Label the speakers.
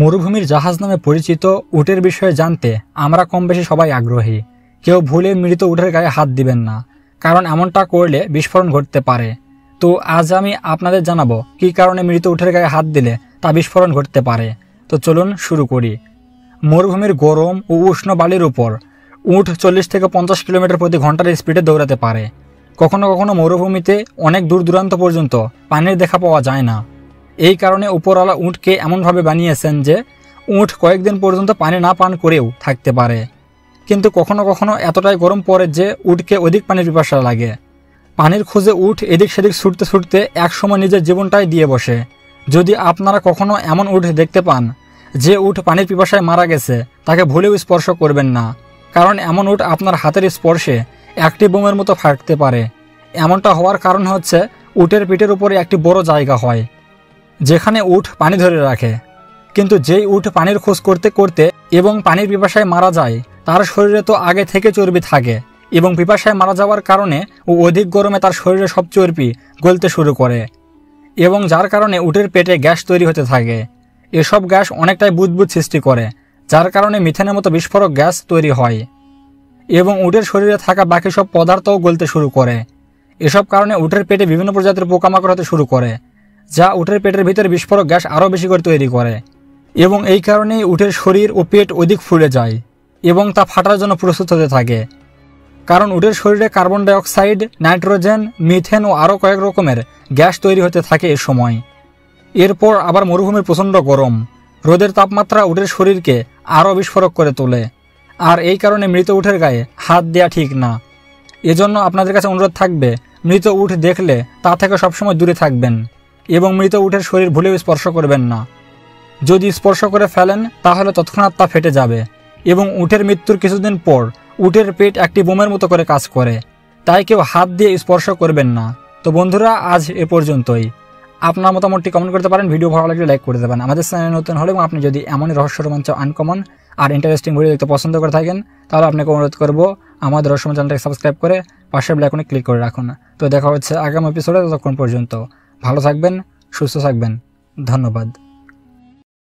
Speaker 1: মরুভূমির জাহাজ নামে পরিচিত উটের বিষয়ে জানতে আমরা কম বেশি সবাই আগ্রহী। কেউ ভুলে মৃত উটের গায়ে হাত দিবেন না, কারণ এমনটা করলে বিস্ফোরণ ঘটতে পারে। তো আজ আমি আপনাদের জানাব, কী কারণে মৃত উটের গায়ে হাত দিলে তা বিস্ফোরণ ঘটতে পারে। তো চলুন শুরু করি। মরুভূমির গরম ও উষ্ণ বালির উপর উঠ চল্লিশ থেকে পঞ্চাশ কিলোমিটার প্রতি ঘণ্টার স্পিডে দৌড়াতে পারে। কখনো কখনো মরুভূমিতে অনেক দূর দূরান্ত পর্যন্ত পানির দেখা পাওয়া যায় না। এই কারণে উপরওয়ালা উটকে এমনভাবে বানিয়েছেন যে উট কয়েকদিন পর্যন্ত পানি না পান করেও থাকতে পারে। কিন্তু কখনো কখনো এতটাই গরম পড়ে যে উটকে অধিক পানির পিপাসা লাগে। পানির খোঁজে উঠ এদিক সেদিক ছুটতে ছুটতে একসময় নিজের জীবনটাই দিয়ে বসে। যদি আপনারা কখনো এমন উঠ দেখতে পান যে উঠ পানির পিপাসায় মারা গেছে, তাকে ভুলেও স্পর্শ করবেন না। কারণ এমন উঠ আপনার হাতের স্পর্শে একটি বোমের মতো ফাটতে পারে। এমনটা হওয়ার কারণ হচ্ছে উটের পিঠের উপরে একটি বড় জায়গা হয়। যেখানে উঠ পানি ধরে রাখে। কিন্তু যেই উঠ পানির খোঁজ করতে করতে এবং পানির পিপাসায় মারা যায়, তার শরীরে তো আগে থেকে চর্বি থাকে এবং পিপাসায় মারা যাওয়ার কারণে ও অধিক গরমে তার শরীরে সব চর্বি গলতে শুরু করে এবং যার কারণে উটের পেটে গ্যাস তৈরি হতে থাকে। এসব গ্যাস অনেকটাই বুদবুদ সৃষ্টি করে, যার কারণে মিথেনের মতো বিস্ফোরক গ্যাস তৈরি হয় এবং উটের শরীরে থাকা বাকি সব পদার্থও গলতে শুরু করে। এসব কারণে উটের পেটে বিভিন্ন প্রজাতির পোকামাকড় হতে শুরু করে। যা উটের পেটের ভিতরে বিস্ফোরক গ্যাস আরও বেশি করে তৈরি করে। এবং এই কারণেই উটের শরীর ও পেট অধিক ফুলে যায় এবং তা ফাটার জন্য প্রস্তুত হতে থাকে। কারণ উটের শরীরে কার্বন ডাইঅক্সাইড, নাইট্রোজেন, মিথেন ও আরও কয়েক রকমের গ্যাস তৈরি হতে থাকে এ সময়। এরপর আবার মরুভূমির প্রচণ্ড গরম। রোদের তাপমাত্রা উটের শরীরকে আরও বিস্ফোরক করে তোলে। আর এই কারণে মৃত উঠের গায়ে হাত দেওয়া ঠিক না। এজন্য আপনাদের কাছে অনুরোধ থাকবে, মৃত উঠ দেখলে তা থেকে সবসময় দূরে থাকবেন। এবং মৃত উঠের শরীর ভুলেও স্পর্শ করবেন না। যদি স্পর্শ করে ফেলেন, তাহলে তৎক্ষণাৎ তা ফেটে যাবে এবং উঠের মৃত্যুর কিছুদিন পর উটের পেট একটি বোমের মতো করে কাজ করে। তাই কেউ হাত দিয়ে স্পর্শ করবেন না। তো বন্ধুরা, আজ এ পর্যন্তই। আপনার মতামতটি কমেন্ট করতে পারেন ভিডিও ভালো লাগলে লাইক করে দেবেন। আমাদের চ্যানেল নতুন হলে এবং আপনি যদি এমনই রহস্য রোমাঞ্চ আনকমন আর ইন্টারেস্টিং ভিডিও দেখতে পছন্দ করে থাকেন, তাহলে আপনাকে অনুরোধ করব আমাদের রহস্য চ্যানেলটাকে সাবস্ক্রাইব করে পাশের ব্ল্যাকনে ক্লিক করে রাখুন। তো দেখা হচ্ছে আগামী এপিসোডে ততক্ষণ পর্যন্ত। ভালো থাকবেন সুস্থ থাকবেন। ধন্যবাদ।